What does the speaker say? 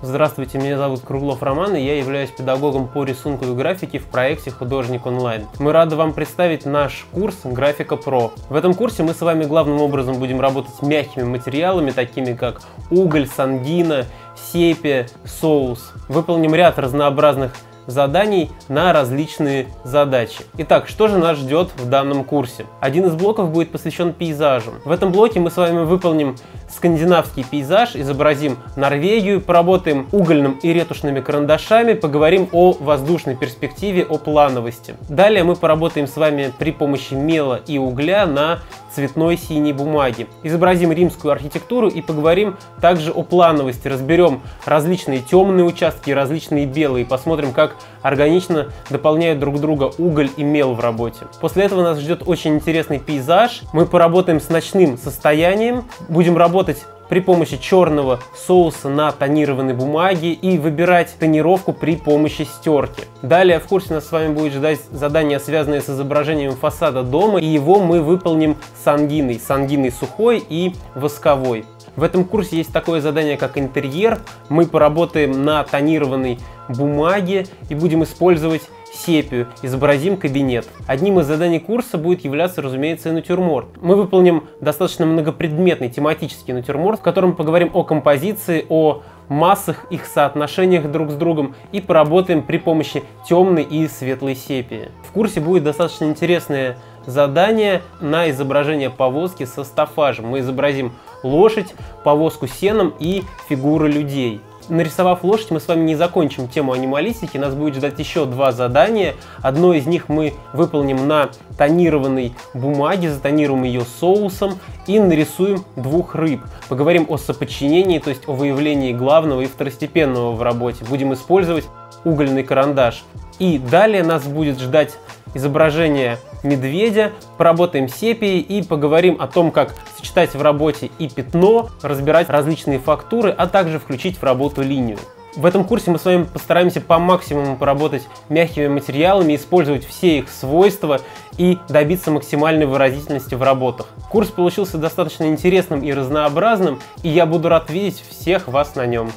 Здравствуйте, меня зовут Круглов Роман, и я являюсь педагогом по рисунку и графике в проекте «Художник онлайн». Мы рады вам представить наш курс «Графика Про». В этом курсе мы с вами главным образом будем работать с мягкими материалами, такими как уголь, сангина, сепия, соус. Выполним ряд разнообразных заданий на различные задачи. Итак, что же нас ждет в данном курсе? Один из блоков будет посвящен пейзажам. В этом блоке мы с вами выполним скандинавский пейзаж, изобразим Норвегию, поработаем угольным и ретушными карандашами, поговорим о воздушной перспективе, о плановости. Далее мы поработаем с вами при помощи мела и угля на цветной синей бумаги. Изобразим римскую архитектуру и поговорим также о плановости. Разберем различные темные участки различные белые. Посмотрим, как органично дополняют друг друга уголь и мел в работе. После этого нас ждет очень интересный пейзаж. Мы поработаем с ночным состоянием, будем работать при помощи черного соуса на тонированной бумаге и выбирать тонировку при помощи стерки. Далее в курсе нас с вами будет ждать задание, связанное с изображением фасада дома, и его мы выполним с ангиной, с ангиной сухой и восковой. В этом курсе есть такое задание, как интерьер. Мы поработаем на тонированной бумаге и будем использовать сепию, изобразим кабинет. Одним из заданий курса будет являться, разумеется, и натюрморт. Мы выполним достаточно многопредметный тематический натюрморт, в котором поговорим о композиции, о массах, их соотношениях друг с другом и поработаем при помощи темной и светлой сепии. В курсе будет достаточно интересное задание на изображение повозки со стафажем. Мы изобразим лошадь, повозку сеном и фигуры людей нарисовав лошадь, мы с вами не закончим тему анималистики. Нас будет ждать еще два задания. Одно из них мы выполним на тонированной бумаге, затонируем ее соусом и нарисуем двух рыб. Поговорим о соподчинении, то есть о выявлении главного и второстепенного в работе. Будем использовать угольный карандаш. И далее нас будет ждать изображение медведя, поработаем сепией и поговорим о том, как сочетать в работе и пятно, разбирать различные фактуры, а также включить в работу линию. В этом курсе мы с вами постараемся по максимуму поработать мягкими материалами, использовать все их свойства и добиться максимальной выразительности в работах. Курс получился достаточно интересным и разнообразным, и я буду рад видеть всех вас на нем.